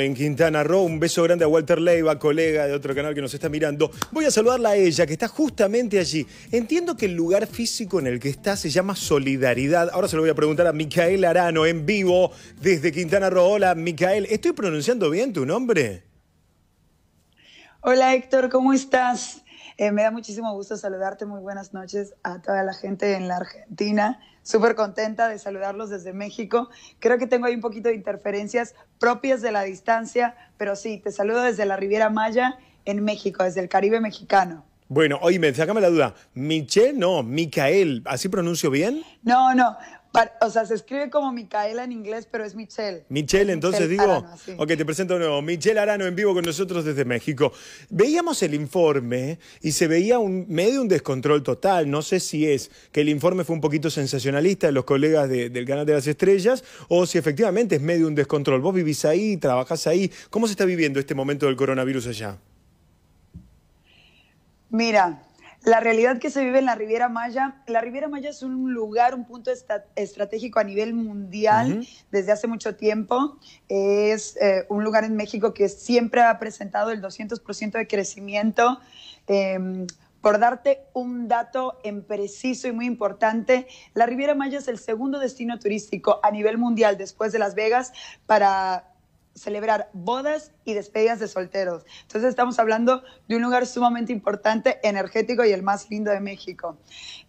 en Quintana Roo. Un beso grande a Walter Leiva, colega de otro canal que nos está mirando. Voy a saludarla a ella, que está justamente allí. Entiendo que el lugar físico en el que está se llama Solidaridad. Ahora se lo voy a preguntar a Micael Arano en vivo desde Quintana Roo. Hola, Micael. ¿Estoy pronunciando bien tu nombre? Hola, Héctor, ¿cómo estás? Eh, me da muchísimo gusto saludarte. Muy buenas noches a toda la gente en la Argentina. Súper contenta de saludarlos desde México. Creo que tengo ahí un poquito de interferencias propias de la distancia, pero sí, te saludo desde la Riviera Maya en México, desde el Caribe mexicano. Bueno, oíme, sácame la duda. Michelle, no, Micael, ¿así pronuncio bien? No, no, o sea, se escribe como Micaela en inglés, pero es Michelle. Michelle, entonces digo. ok, te presento de nuevo. Michelle Arano en vivo con nosotros desde México. Veíamos el informe y se veía un, medio un descontrol total. No sé si es que el informe fue un poquito sensacionalista de los colegas del canal de las estrellas o si efectivamente es medio un descontrol. Vos vivís ahí, trabajás ahí. ¿Cómo se está viviendo este momento del coronavirus allá? Mira, la realidad que se vive en la Riviera Maya, la Riviera Maya es un lugar, un punto estratégico a nivel mundial desde hace mucho tiempo. Es eh, un lugar en México que siempre ha presentado el 200% de crecimiento. Em, por darte un dato en preciso y muy importante, la Riviera Maya es el segundo destino turístico a nivel mundial después de Las Vegas para celebrar bodas y despedidas de solteros. Entonces estamos hablando de un lugar sumamente importante, energético y el más lindo de México.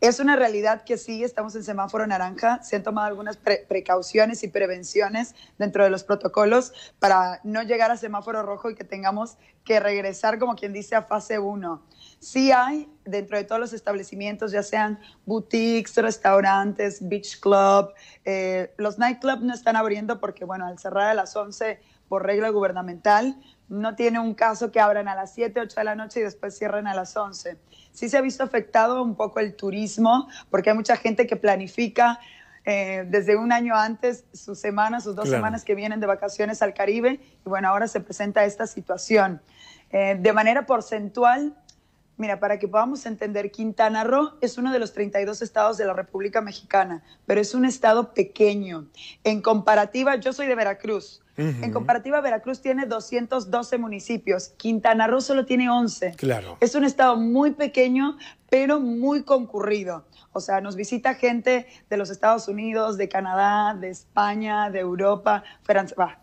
Es una realidad que sí, estamos en semáforo naranja, se han tomado algunas precauciones y prevenciones dentro de los protocolos para no llegar a semáforo rojo y que tengamos que regresar, como quien dice, a fase 1. Sí hay dentro de todos los establecimientos, ya sean boutiques, restaurantes, beach club, eh, los nightclubs no están abriendo porque, bueno, al cerrar a las 11 por regla gubernamental, no tiene un caso que abran a las 7, 8 de la noche y después cierren a las 11. Sí se ha visto afectado un poco el turismo, porque hay mucha gente que planifica eh, desde un año antes sus semanas, sus dos semanas que vienen de vacaciones al Caribe, y bueno, ahora se presenta esta situación. Eh, de manera porcentual, Mira, para que podamos entender, Quintana Roo es uno de los 32 estados de la República Mexicana, pero es un estado pequeño. En comparativa, yo soy de Veracruz. En comparativa, Veracruz tiene 212 municipios, Quintana Roo solo tiene 11. Claro. Es un estado muy pequeño, pero muy concurrido. O sea, nos visita gente de los Estados Unidos, de Canadá, de España, de Europa,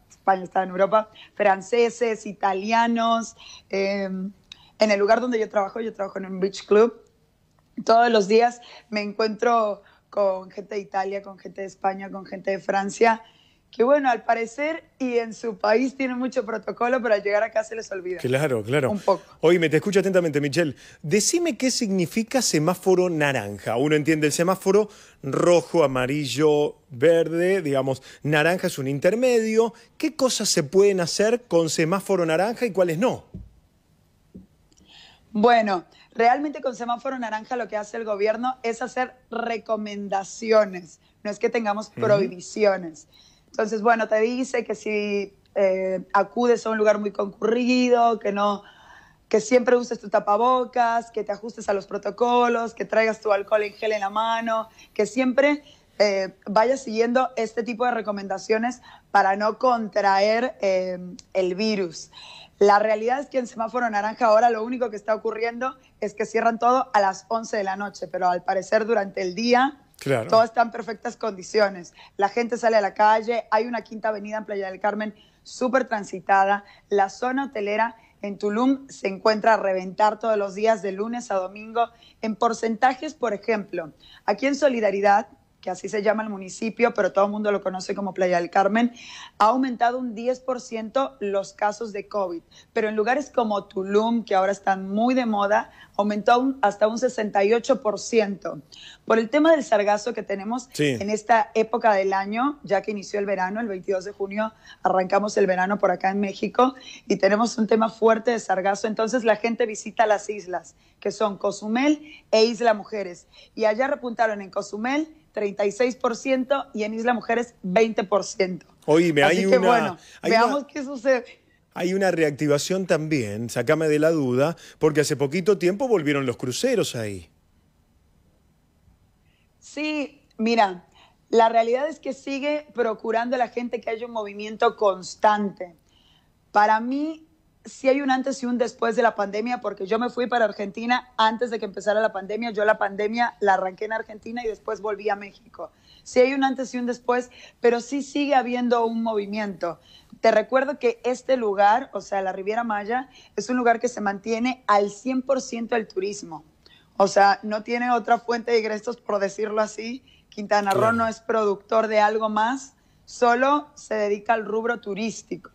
España está en Europa, franceses, italianos. Em, en el lugar donde yo trabajo, yo trabajo en un beach club, todos los días me encuentro con gente de Italia, con gente de España, con gente de Francia, que bueno, al parecer y en su país tienen mucho protocolo, pero al llegar acá se les olvida. Claro, claro. Un poco. Oye, me te escucho atentamente, Michelle. Decime qué significa semáforo naranja. Uno entiende el semáforo rojo, amarillo, verde, digamos, naranja es un intermedio. ¿Qué cosas se pueden hacer con semáforo naranja y cuáles no? Bueno, realmente con semáforo naranja lo que hace el gobierno es hacer recomendaciones, no es que tengamos prohibiciones. Entonces, bueno, te dice que si eh, acudes a un lugar muy concurrido, que no que siempre uses tu tapabocas, que te ajustes a los protocolos, que traigas tu alcohol en gel en la mano, que siempre eh, vayas siguiendo este tipo de recomendaciones para no contraer eh, el virus. La realidad es que en semáforo naranja ahora lo único que está ocurriendo es que cierran todo a las 11 de la noche, pero al parecer durante el día todo está en perfectas condiciones. La gente sale a la calle, hay una quinta avenida en Playa del Carmen súper transitada, la zona hotelera en Tulum se encuentra a reventar todos los días de lunes a domingo. En porcentajes, por ejemplo, aquí en Solidaridad que así se llama el municipio, pero todo el mundo lo conoce como Playa del Carmen, ha aumentado un 10% los casos de COVID. Pero en lugares como Tulum, que ahora están muy de moda, aumentó hasta un 68%. Por el tema del sargazo que tenemos en esta época del año, ya que inició el verano, el 22 de junio arrancamos el verano por acá en México y tenemos un tema fuerte de sargazo, entonces la gente visita las islas, que son Cozumel e Isla Mujeres. Y allá repuntaron en Cozumel 36% y en Isla Mujeres 20%. Oíme, hay que, una. Bueno, veamos qué sucede. Hay una reactivación también, sacame de la duda, porque hace poquito tiempo volvieron los cruceros ahí. Sí, mira, la realidad es que sigue procurando la gente que haya un movimiento constante. Para mí, sí hay un antes y un después de la pandemia, porque yo me fui para Argentina antes de que empezara la pandemia. Yo la pandemia la arranqué en Argentina y después volví a México. Sí hay un antes y un después, pero sí sigue habiendo un movimiento. Te recuerdo que este lugar, o sea, la Riviera Maya, es un lugar que se mantiene al 100% del turismo. O sea, no tiene otra fuente de ingresos, por decirlo así. Quintana Roo no es productor de algo más, solo se dedica al rubro turístico.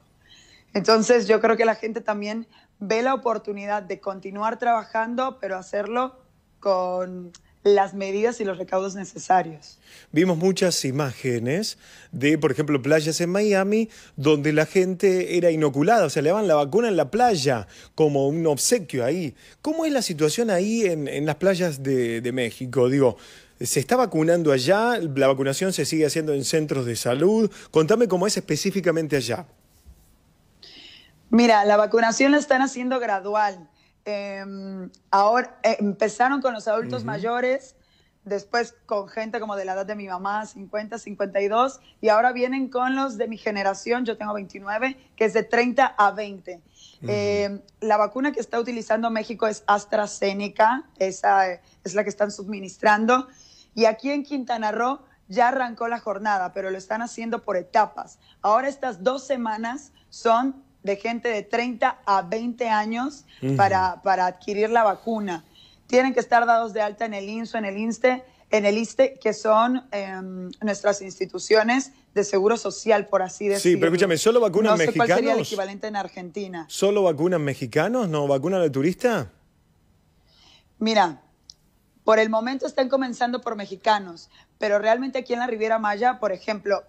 Entonces yo creo que la gente también ve la oportunidad de continuar trabajando, pero hacerlo con las medidas y los recaudos necesarios. Vimos muchas imágenes de, por ejemplo, playas en Miami donde la gente era inoculada, o sea, le daban la vacuna en la playa como un obsequio ahí. ¿Cómo es la situación ahí en, las playas de, de México? Digo, ¿Se está vacunando allá? ¿La vacunación se sigue haciendo en centros de salud? Contame cómo es específicamente allá. Mira, la vacunación la están haciendo gradual. Em, ahora eh, empezaron con los adultos mayores, después con gente como de la edad de mi mamá, 50, 52, y ahora vienen con los de mi generación, yo tengo 29, que es de 30 a 20. Em, la vacuna que está utilizando México es AstraZeneca, esa es la que están suministrando, y aquí en Quintana Roo ya arrancó la jornada, pero lo están haciendo por etapas. Ahora estas dos semanas son de gente de 30 a 20 años para, para adquirir la vacuna. Tienen que estar dados de alta en el INSO, en el INSTE, en el ISTE, que son em, nuestras instituciones de seguro social, por así decirlo. Sí, pero escúchame, ¿solo vacunan no sé mexicanos? ¿Cuál sería el equivalente en Argentina? ¿Solo vacunan mexicanos? ¿No vacunan al turista? Mira, por el momento están comenzando por mexicanos, pero realmente aquí en la Riviera Maya, por ejemplo,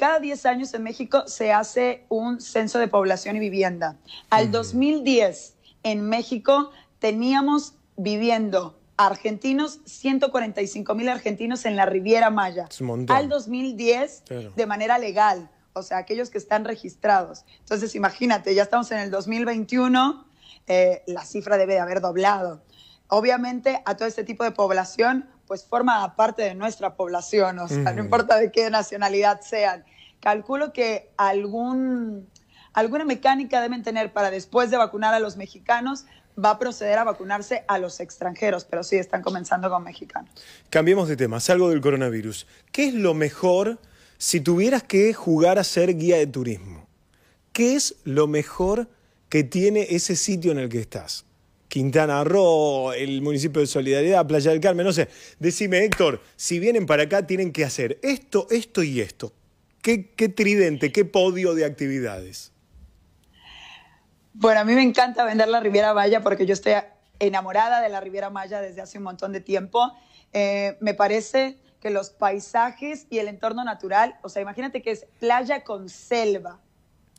cada 10 años en México se hace un censo de población y vivienda. Al 2010 en México teníamos viviendo argentinos, 145 mil argentinos en la Riviera Maya. Al 2010 de manera legal, o sea, aquellos que están registrados. Entonces, imagínate, ya estamos en el 2021, eh, la cifra debe de haber doblado. Obviamente, a todo este tipo de población pues forma parte de nuestra población, o sea, no importa de qué nacionalidad sean. Calculo que algún, alguna mecánica deben tener para después de vacunar a los mexicanos, va a proceder a vacunarse a los extranjeros, pero sí están comenzando con mexicanos. Cambiemos de tema, salgo del coronavirus. ¿Qué es lo mejor si tuvieras que jugar a ser guía de turismo? ¿Qué es lo mejor que tiene ese sitio en el que estás? Quintana Roo, el municipio de Solidaridad, Playa del Carmen, no sé. Decime, Héctor, si vienen para acá tienen que hacer esto, esto y esto. ¿Qué, qué tridente, qué podio de actividades? Bueno, a mí me encanta vender la Riviera Maya porque yo estoy enamorada de la Riviera Maya desde hace un montón de tiempo. Eh, me parece que los paisajes y el entorno natural, o sea, imagínate que es playa con selva.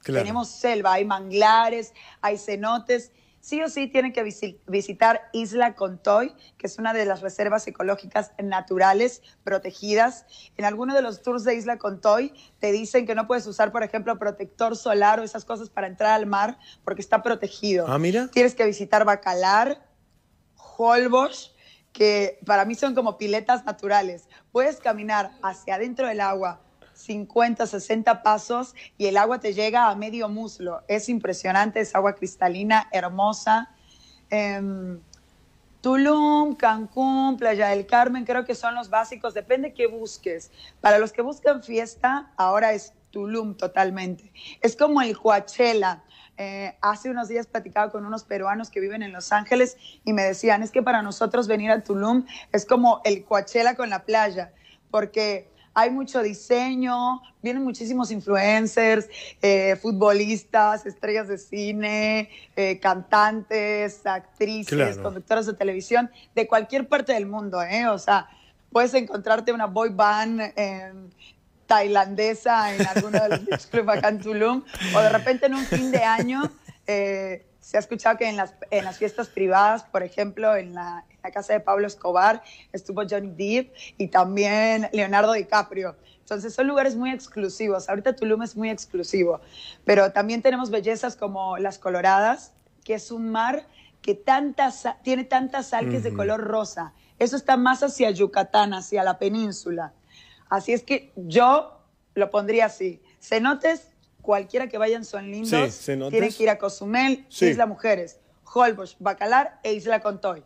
Tenemos selva, hay manglares, hay cenotes sí o sí tienen que visitar Isla Contoy, que es una de las reservas ecológicas naturales protegidas. En alguno de los tours de Isla Contoy te dicen que no puedes usar, por ejemplo, protector solar o esas cosas para entrar al mar porque está protegido. Ah, mira. Tienes que visitar Bacalar, Holbox, que para mí son como piletas naturales. Puedes caminar hacia adentro del agua 50, 60 pasos y el agua te llega a medio muslo. Es impresionante, es agua cristalina, hermosa. Em, Tulum, Cancún, Playa del Carmen, creo que son los básicos, depende qué busques. Para los que buscan fiesta, ahora es Tulum totalmente. Es como el Coachella. Eh, hace unos días platicaba con unos peruanos que viven en Los Ángeles y me decían, es que para nosotros venir a Tulum es como el Coachella con la playa, porque hay mucho diseño, vienen muchísimos influencers, eh, futbolistas, estrellas de cine, eh, cantantes, actrices, conductoras de televisión, de cualquier parte del mundo, ¿eh? O sea, puedes encontrarte una boy band tailandesa en alguno de los clubs acá en Tulum, o de repente en un fin de año eh, se ha escuchado que en las, en las fiestas privadas, por ejemplo, en la, en la, casa de Pablo Escobar, estuvo Johnny Depp y también Leonardo DiCaprio. Entonces son lugares muy exclusivos. Ahorita Tulum es muy exclusivo, pero también tenemos bellezas como Las Coloradas, que es un mar que tanta, tiene tantas sal que es de color rosa. Eso está más hacia Yucatán, hacia la península. Así es que yo lo pondría así. Cenotes cualquiera que vayan son lindos. Tienen que ir a Cozumel, Isla Mujeres, Holbox, Bacalar e Isla Contoy.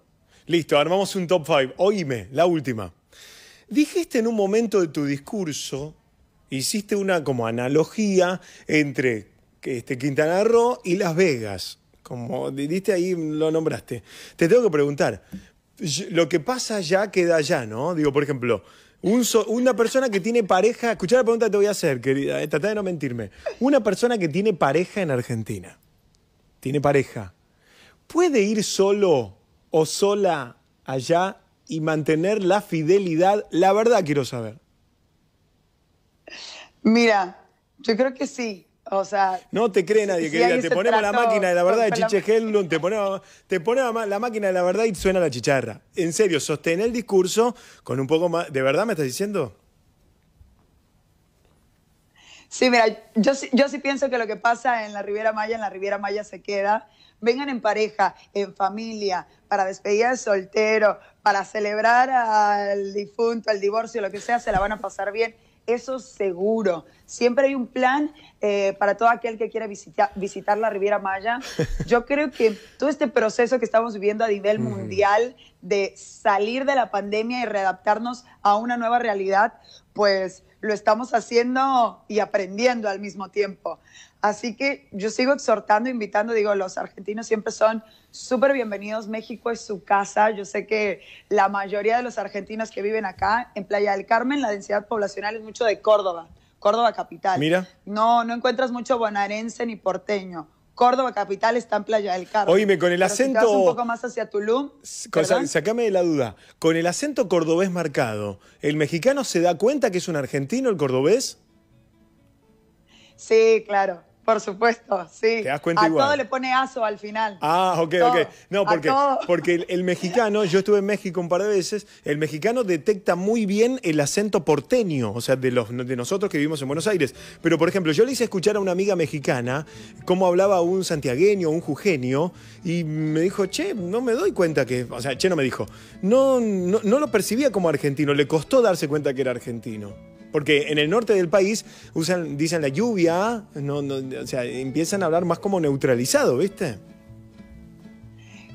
Listo, armamos un top 5. Oíme, la última. Dijiste en un momento de tu discurso, hiciste una como analogía entre este, Quintana Roo y Las Vegas. Como diste ahí, lo nombraste. Te tengo que preguntar, lo que pasa ya queda allá, ¿no? Digo, por ejemplo, una persona que tiene pareja, escucha la pregunta que te voy a hacer, querida, eh, de no mentirme. Una persona que tiene pareja en Argentina, tiene pareja, ¿puede ir solo o sola allá y mantener la fidelidad? La verdad quiero saber. Mira, yo creo que sí. O sea, no te cree nadie, querida. Te ponemos la máquina de la verdad de Chiche Hellum, te ponemos, te ponemos la máquina de la verdad y suena la chicharra. En serio, sostén el discurso con un poco más. ¿De verdad me estás diciendo? Sí, mira, yo, yo sí pienso que lo que pasa en la Riviera Maya, en la Riviera Maya se queda. Vengan en pareja, en familia, para despedir al soltero, para celebrar al difunto, al divorcio, lo que sea, se la van a pasar bien eso seguro. Siempre hay un plan eh, para todo aquel que quiera visitar la Riviera Maya. Yo creo que todo este proceso que estamos viviendo a nivel mundial de salir de la pandemia y readaptarnos a una nueva realidad, pues lo estamos haciendo y aprendiendo al mismo tiempo. Así que yo sigo exhortando, invitando, digo, los argentinos siempre son súper bienvenidos. México es su casa. Yo sé que la mayoría de los argentinos que viven acá, en Playa del Carmen, la densidad poblacional es mucho de Córdoba, Córdoba capital. Mira. No, no encuentras mucho bonaerense ni porteño. Córdoba capital está en Playa del Carmen. Oíme, con el acento. un poco más hacia Tulum. Sacame de la duda. Con el acento cordobés marcado, ¿el mexicano se da cuenta que es un argentino el cordobés? Sí, claro. Por supuesto, sí. ¿Te das cuenta a todo le pone aso al final. Ah, ok, ok. No, porque, porque el, mexicano, yo estuve en México un par de veces, el mexicano detecta muy bien el acento porteño, o sea, de, los, de nosotros que vivimos en Buenos Aires. Pero, por ejemplo, yo le hice escuchar a una amiga mexicana cómo hablaba un santiagueño, un jujeño, y me dijo, che, no me doy cuenta que, o sea, che no me dijo, no, no, no lo percibía como argentino, le costó darse cuenta que era argentino. Porque en el norte del país usan, dicen la lluvia, no, o sea, empiezan a hablar más como neutralizado, ¿viste?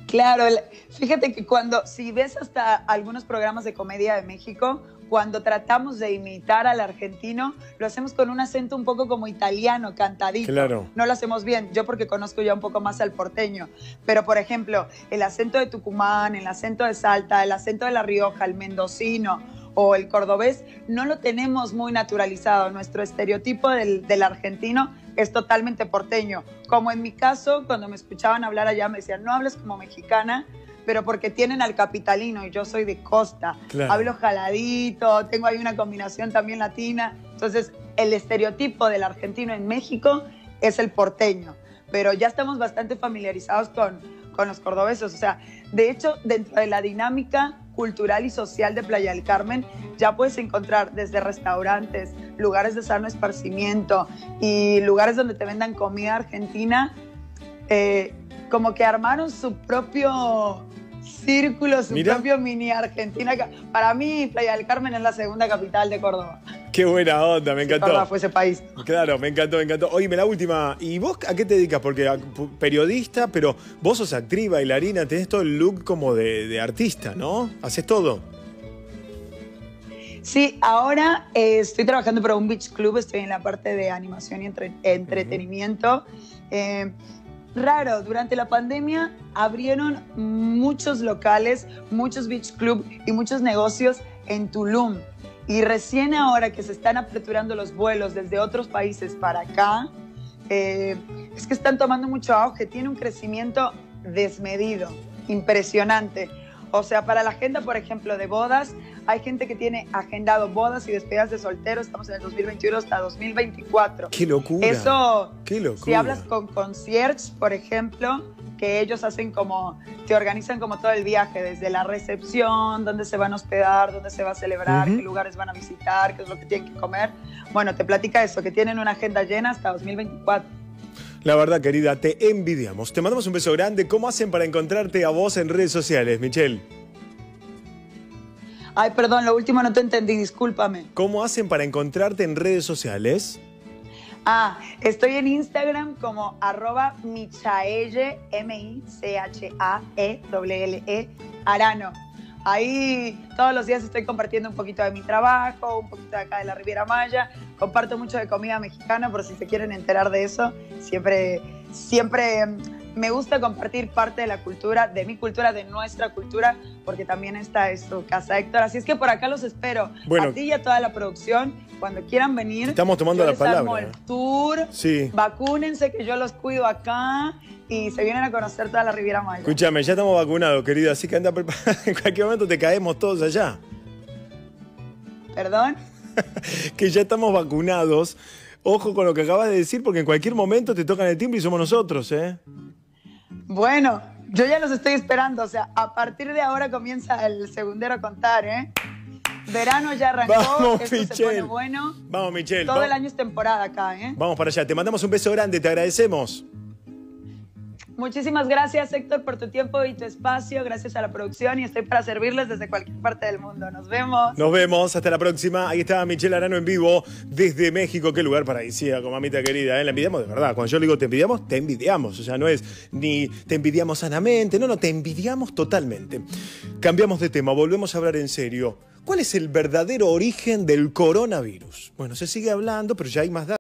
Claro, fíjate que cuando, si ves hasta algunos programas de comedia de México, cuando tratamos de imitar al argentino, lo hacemos con un acento un poco como italiano, cantadito. Claro. No lo hacemos bien, yo porque conozco ya un poco más al porteño. Pero, por ejemplo, el acento de Tucumán, el acento de Salta, el acento de La Rioja, el mendocino o el cordobés, no lo tenemos muy naturalizado. Nuestro estereotipo del, argentino es totalmente porteño. Como en mi caso, cuando me escuchaban hablar allá, me decían, no hables como mexicana, pero porque tienen al capitalino y yo soy de costa. Hablo jaladito, tengo ahí una combinación también latina. Entonces, el estereotipo del argentino en México es el porteño, pero ya estamos bastante familiarizados con, con los cordobeses. O sea, de hecho, dentro de la dinámica cultural y social de Playa del Carmen, ya puedes encontrar desde restaurantes, lugares de sano esparcimiento y lugares donde te vendan comida argentina, eh, como que armaron su propio círculo, su propio mini Argentina. Para mí, Playa del Carmen es la segunda capital de Córdoba. Qué buena onda, me encantó. Fue ese país. Claro, me encantó, me encantó. Oye, la última. ¿Y vos a qué te dedicas? Porque periodista, pero vos sos actriz, bailarina, tenés todo el look como de, artista, ¿no? Haces todo. Sí, ahora eh, estoy trabajando para un beach club, estoy en la parte de animación y entretenimiento. Eh, raro, durante la pandemia abrieron muchos locales, muchos beach club y muchos negocios en Tulum. Y recién ahora que se están aperturando los vuelos desde otros países para acá, eh, es que están tomando mucho auge, tiene un crecimiento desmedido, impresionante. O sea, para la agenda, por ejemplo, de bodas, hay gente que tiene agendado bodas y despedidas de solteros. Estamos en el 2021 hasta 2024. ¡Qué locura! Eso, ¡Qué locura! si hablas con concierge, por ejemplo, que ellos hacen como, te organizan como todo el viaje, desde la recepción, dónde se van a hospedar, dónde se va a celebrar, qué lugares van a visitar, qué es lo que tienen que comer. Bueno, te platica eso, que tienen una agenda llena hasta 2024. La verdad, querida, te envidiamos. Te mandamos un beso grande. ¿Cómo hacen para encontrarte a vos en redes sociales, Michelle? Ay, perdón, lo último no te entendí, discúlpame. ¿Cómo hacen para encontrarte en redes sociales? Ah, estoy en Instagram como arroba michaele, M-I-C-H-A-E-L-L-E, Arano. Ahí todos los días estoy compartiendo un poquito de mi trabajo, un poquito de acá de la Riviera Maya. Comparto mucho de comida mexicana, por si se quieren enterar de eso. Siempre, siempre me gusta compartir parte de la cultura, de mi cultura, de nuestra cultura, porque también está esto, Casa Héctor. Así es que por acá los espero. Bueno. a ti y a toda la producción, cuando quieran venir. Estamos tomando yo la les palabra. el tour. Sí. Vacúnense, que yo los cuido acá y se vienen a conocer toda la Riviera Maya. Escúchame, ya estamos vacunados, querido, así que anda preparado. En cualquier momento te caemos todos allá. ¿Perdón? que ya estamos vacunados. Ojo con lo que acabas de decir, porque en cualquier momento te tocan el timbre y somos nosotros, ¿eh? Bueno, yo ya los estoy esperando. O sea, a partir de ahora comienza el segundero a contar, ¿eh? Verano ya arrancó, Vamos, esto se Michelle. pone bueno. Vamos, Michelle. Todo el año es temporada acá, ¿eh? Vamos para allá. Te mandamos un beso grande, te agradecemos. Muchísimas gracias, Héctor, por tu tiempo y tu espacio. Gracias a la producción y estoy para servirles desde cualquier parte del mundo. Nos vemos. Nos vemos, hasta la próxima. Ahí está Michelle Arano en vivo desde México. Qué lugar paradisíaco, mamita querida. ¿eh? La envidiamos de verdad. Cuando yo le digo te envidiamos, te envidiamos. O sea, no es ni te envidiamos sanamente. No, no, te envidiamos totalmente. Cambiamos de tema, volvemos a hablar en serio. ¿Cuál es el verdadero origen del coronavirus? Bueno, se sigue hablando, pero ya hay más datos.